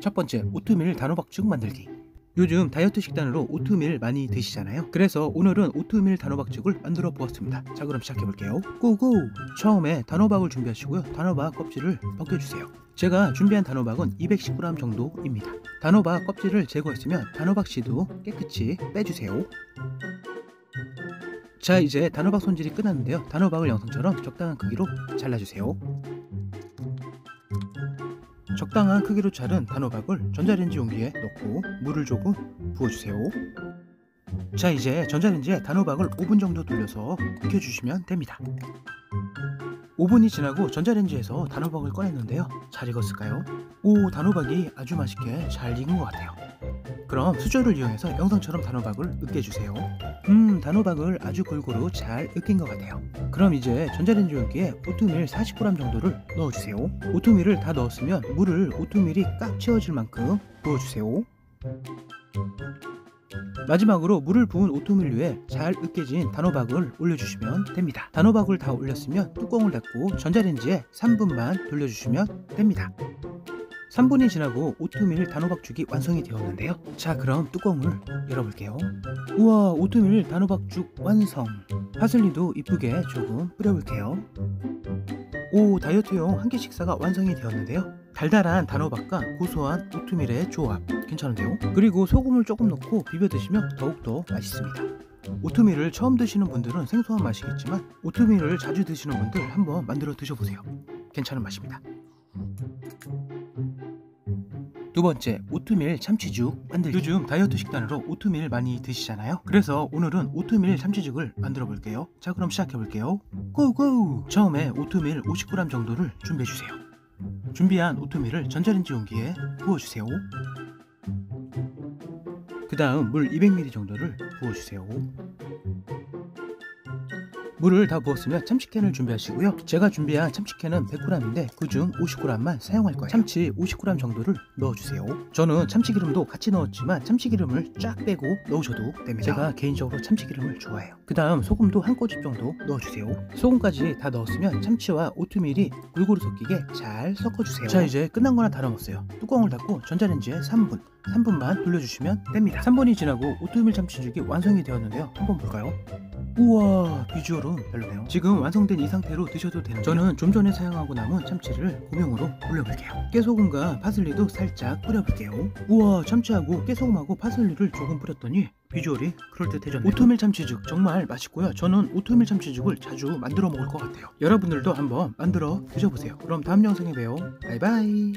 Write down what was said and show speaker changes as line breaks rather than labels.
첫 번째, 오트밀 단호박죽 만들기. 요즘 다이어트 식단으로 오트밀 많이 드시잖아요. 그래서 오늘은 오트밀 단호박죽을 만들어 보았습니다. 자, 그럼 시작해 볼게요. 고고! 처음에 단호박을 준비하시고요. 단호박 껍질을 벗겨주세요. 제가 준비한 단호박은 210g 정도입니다. 단호박 껍질을 제거했으면 단호박 씨도 깨끗이 빼주세요. 자, 이제 단호박 손질이 끝났는데요. 단호박을 영상처럼 적당한 크기로 잘라주세요. 적당한 크기로 자른 단호박을 전자레인지 용기에 넣고 물을 조금 부어주세요. 자 이제 전자레인지에 단호박을 5분 정도 돌려서 익혀주시면 됩니다. 5분이 지나고 전자레인지에서 단호박을 꺼냈는데요. 잘 익었을까요? 오 단호박이 아주 맛있게 잘 익은 것 같아요. 그럼 수저를 이용해서 영상처럼 단호박을 으깨주세요. 음 단호박을 아주 골고루 잘 으깬 것 같아요. 그럼 이제 전자레인지 용기에 오트밀 40g 정도를 넣어주세요. 오트밀을 다 넣었으면 물을 오트밀이 꽉 채워질 만큼 부어주세요. 마지막으로 물을 부은 오트밀 위에 잘 으깨진 단호박을 올려주시면 됩니다. 단호박을 다 올렸으면 뚜껑을 닫고 전자레인지에 3분만 돌려주시면 됩니다. 3분이 지나고 오트밀 단호박죽이 완성이 되었는데요. 자 그럼 뚜껑을 열어볼게요. 우와 오트밀 단호박죽 완성. 파슬리도 이쁘게 조금 뿌려볼게요. 오 다이어트용 한 끼 식사가 완성이 되었는데요. 달달한 단호박과 고소한 오트밀의 조합 괜찮은데요? 그리고 소금을 조금 넣고 비벼 드시면 더욱더 맛있습니다. 오트밀을 처음 드시는 분들은 생소한 맛이겠지만 오트밀을 자주 드시는 분들 한번 만들어 드셔보세요. 괜찮은 맛입니다. 두 번째, 오트밀 참치죽 만들기. 요즘 다이어트 식단으로 오트밀 많이 드시잖아요. 그래서 오늘은 오트밀 참치죽을 만들어 볼게요. 자, 그럼 시작해 볼게요. 고고! 처음에 오트밀 50g 정도를 준비해 주세요. 준비한 오트밀을 전자레인지 용기에 부어주세요. 그 다음 물 200ml 정도를 부어주세요. 물을 다 부었으면 참치캔을 준비하시고요. 제가 준비한 참치캔은 100g인데 그중 50g만 사용할 거예요. 참치 50g 정도를 넣어주세요. 저는 참치기름도 같이 넣었지만 참치기름을 쫙 빼고 넣으셔도 됩니다. 제가 개인적으로 참치기름을 좋아해요. 그 다음 소금도 한 꼬집 정도 넣어주세요. 소금까지 다 넣었으면 참치와 오트밀이 골고루 섞이게 잘 섞어주세요. 자 이제 끝난 거나 다름없어요. 뚜껑을 닫고 전자레인지에 3분 3분만 돌려주시면 됩니다. 3분이 지나고 오트밀 참치죽이 완성이 되었는데요. 한번 볼까요? 우와. 비주얼은 별로네요. 지금 완성된 이 상태로 드셔도 되는데 저는 좀 전에 사용하고 남은 참치를 고명으로 올려볼게요. 깨소금과 파슬리도 살짝 뿌려볼게요. 우와 참치하고 깨소금하고 파슬리를 조금 뿌렸더니 비주얼이 그럴듯해졌네요. 오트밀 참치죽 정말 맛있고요. 저는 오트밀 참치죽을 자주 만들어 먹을 것 같아요. 여러분들도 한번 만들어 드셔보세요. 그럼 다음 영상에 봬요. 바이바이